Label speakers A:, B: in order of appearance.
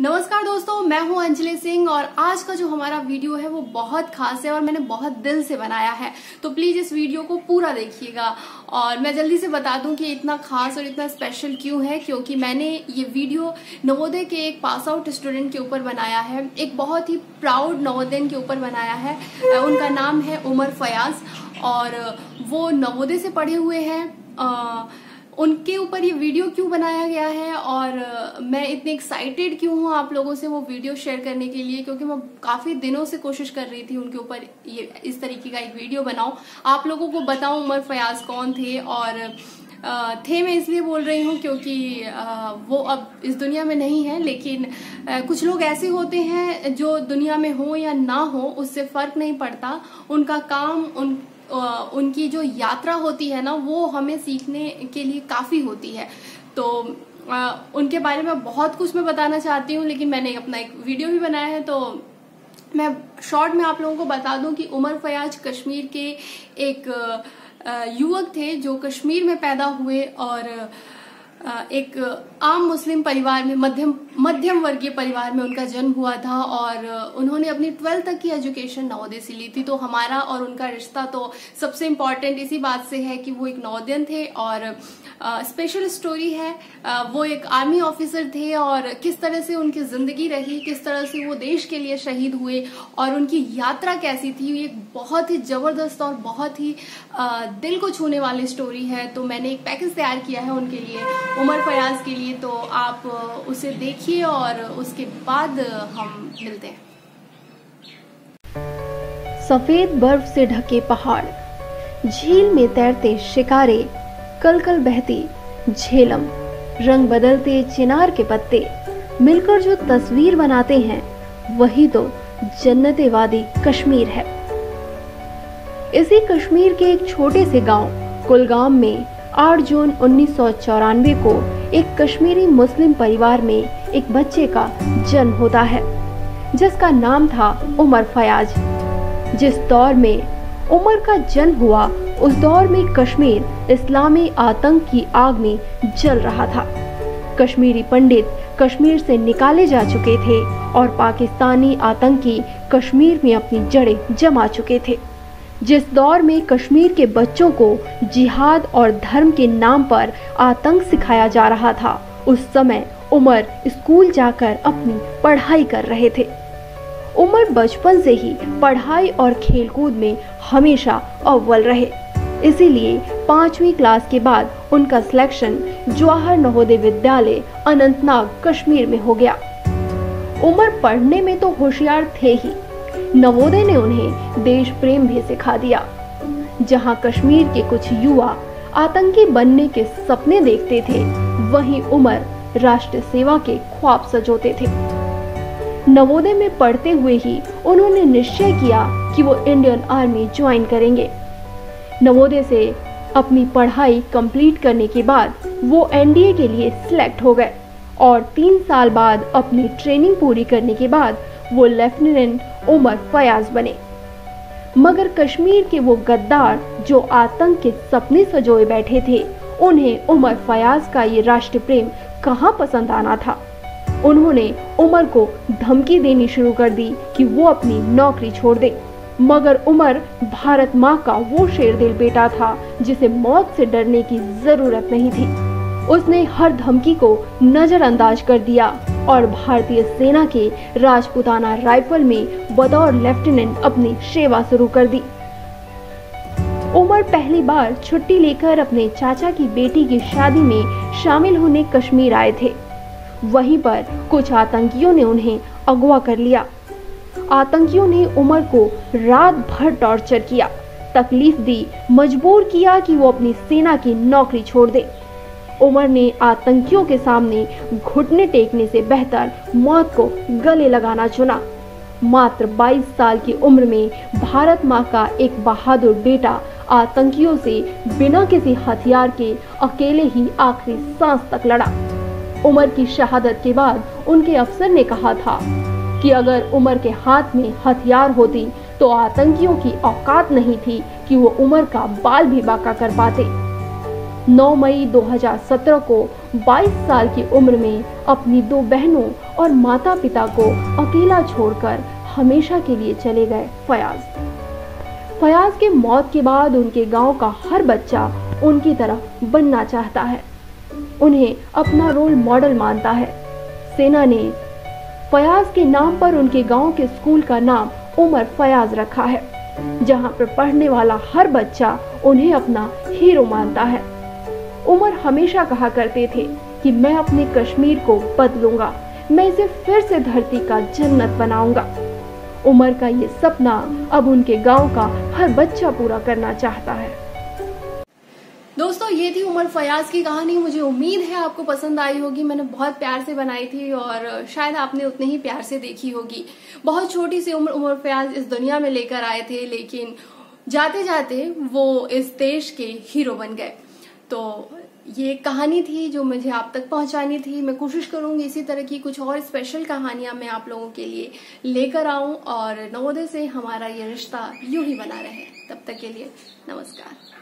A: नमस्कार दोस्तों, मैं हूँ अंजलि सिंह और आज का जो हमारा वीडियो है वो बहुत खास है और मैंने बहुत दिल से बनाया है। तो प्लीज़ इस वीडियो को पूरा देखिएगा और मैं जल्दी से बता दूँ कि इतना खास और इतना स्पेशल क्यों है, क्योंकि मैंने ये वीडियो नवोदय के एक पास आउट स्टूडेंट के ऊपर बनाया है, एक बहुत ही प्राउड नवोदय के ऊपर बनाया है। उनका नाम है उमर फयाज और वो नवोदय से पढ़े हुए हैं। उनके ऊपर ये वीडियो क्यों बनाया गया है और मैं इतनी एक्साइटेड क्यों हूँ आप लोगों से वो वीडियो शेयर करने के लिए? क्योंकि मैं काफ़ी दिनों से कोशिश कर रही थी उनके ऊपर ये, इस तरीके का एक वीडियो बनाऊँ। आप लोगों को बताऊँ उमर फयाज कौन थे और थे मैं इसलिए बोल रही हूँ क्योंकि वो अब इस दुनिया में नहीं है, लेकिन कुछ लोग ऐसे होते हैं जो दुनिया में हो या ना हो, उससे फ़र्क नहीं पड़ता। उनका काम, उन उनकी जो यात्रा होती है ना, वो हमें सीखने के लिए काफ़ी होती है। तो उनके बारे में बहुत कुछ मैं बताना चाहती हूँ, लेकिन मैंने अपना एक वीडियो भी बनाया है तो मैं शॉर्ट में आप लोगों को बता दूँ कि उमर फयाज कश्मीर के एक युवक थे जो कश्मीर में पैदा हुए और एक आम मुस्लिम परिवार में मध्यम मध्यम वर्गीय परिवार में उनका जन्म हुआ था और उन्होंने अपनी ट्वेल्थ तक की एजुकेशन नवोदय से ली थी। तो हमारा और उनका रिश्ता तो सबसे इंपॉर्टेंट इसी बात से है कि वो एक नवोदयन थे और स्पेशल स्टोरी है। आ, वो एक आर्मी ऑफिसर थे और किस तरह से उनकी ज़िंदगी रही किस तरह से वो देश के लिए शहीद हुए और उनकी यात्रा कैसी थी एक बहुत ही ज़बरदस्त और बहुत ही आ, दिल को छूने वाली स्टोरी है। तो मैंने एक पैकेज तैयार किया है उनके लिए। उमर फयाज के लिए तो आप उसे देखिए और उसके बाद हम मिलते हैं।
B: सफ़ेद बर्फ़ से ढके पहाड़, झील में तैरते शिकारे कल कल बहती झेलम, रंग बदलते चिनार के पत्ते, मिलकर जो तस्वीर बनाते हैं, वही तो जन्नते वादी कश्मीर है। इसी कश्मीर के एक छोटे से गाँव, कुलगाम में 8 जून उन्नीस सौ चौरानवे को एक कश्मीरी मुस्लिम परिवार में एक बच्चे का जन्म होता है, जिसका नाम था उमर फयाज। जिस दौर में उमर का जन्म हुआ, उस दौर में कश्मीर इस्लामी आतंक की आग में जल रहा था। कश्मीरी पंडित कश्मीर से निकाले जा चुके थे और पाकिस्तानी आतंकी कश्मीर में अपनी जड़ें जमा चुके थे। जिस दौर में कश्मीर के बच्चों को जिहाद और धर्म के नाम पर आतंक सिखाया जा रहा था, उस समय उमर स्कूल जाकर अपनी पढ़ाई कर रहे थे। उमर बचपन से ही पढ़ाई और खेलकूद में हमेशा अव्वल रहे। इसीलिए पांचवी क्लास के बाद उनका सिलेक्शन जवाहर नवोदय विद्यालय अनंतनाग कश्मीर में हो गया। उमर पढ़ने में तो होशियार थे ही नवोदय ने उन्हें देश प्रेम भी सिखा दिया। जहाँ कश्मीर के कुछ युवा आतंकी बनने के सपने देखते थे, वहीं उमर राष्ट्र सेवा के ख्वाब सजोते थे। नवोदय में पढ़ते हुए ही उन्होंने निश्चय किया कि वो इंडियन आर्मी ज्वाइन करेंगे। नवोदय से अपनी पढ़ाई कंप्लीट करने के बाद वो एनडीए के लिए सिलेक्ट हो गए और तीन साल बाद अपनी ट्रेनिंग पूरी करने के बाद वो लेफ्टिनेंट उमर फयाज बने। मगर कश्मीर के वो गद्दार जो आतंक के सपने सजोए बैठे थे, उन्हें उमर फयाज का ये राष्ट्र प्रेम कहाँ पसंद आना था? उन्होंने उमर को धमकी देनी शुरू कर दी कि वो अपनी नौकरी छोड़ दे। मगर उमर भारत माँ का वो शेर दिल बेटा था, जिसे मौत से डरने की ज़रूरत नहीं थी। उसने हर धमकी को नजरअंदाज कर दिया। और भारतीय सेना के राजपुताना राइफल में बतौर लेफ्टिनेंट अपनी सेवा शुरू कर दी। उमर पहली बार छुट्टी लेकर अपने चाचा की बेटी की शादी में शामिल होने कश्मीर आए थे। वहीं पर कुछ आतंकियों ने उन्हें अगवा कर लिया। आतंकियों ने उमर को रात भर टॉर्चर किया, तकलीफ़ दी, मजबूर किया कि वो अपनी सेना की नौकरी छोड़ दे। उमर ने आतंकियों के सामने घुटने टेकने से बेहतर मौत को गले लगाना चुना। मात्र 22 साल की उम्र में भारत माँ का एक बहादुर बेटा आतंकियों से बिना किसी हथियार के अकेले ही आखिरी सांस तक लड़ा। उमर की शहादत के बाद उनके अफसर ने कहा था कि अगर उमर के हाथ में हथियार होती तो आतंकियों की औकात नहीं थी कि वो उमर का बाल भी बाका कर पाते। 9 मई 2017 को 22 साल की उम्र में अपनी दो बहनों और माता पिता को अकेला छोड़कर हमेशा के लिए चले गए फयाज। फयाज के मौत के बाद उनके गाँव का हर बच्चा उनकी तरह बनना चाहता है। उन्हें अपना रोल मॉडल मानता है। सेना ने फयाज के नाम पर उनके गाँव के स्कूल का नाम उमर फयाज रखा है, जहाँ पर पढ़ने वाला हर बच्चा उन्हें अपना हीरो मानता है। उमर हमेशा कहा करते थे कि मैं अपने कश्मीर को बदलूँगा। मैं इसे फिर से धरती का जन्नत बनाऊँगा। उमर का ये सपना अब उनके गाँव का हर बच्चा पूरा करना चाहता है।
A: दोस्तों, ये थी उमर फयाज की कहानी। मुझे उम्मीद है आपको पसंद आई होगी। मैंने बहुत प्यार से बनाई थी और शायद आपने उतने ही प्यार से देखी होगी। बहुत छोटी सी उम्र उमर फयाज इस दुनिया में लेकर आए थे, लेकिन जाते जाते वो इस देश के हीरो बन गए। तो ये कहानी थी जो मुझे आप तक पहुंचानी थी। मैं कोशिश करूँगी इसी तरह की कुछ और स्पेशल कहानियाँ मैं आप लोगों के लिए लेकर आऊँ और नवोदय से हमारा ये रिश्ता यूँ ही बना रहे। तब तक के लिए नमस्कार।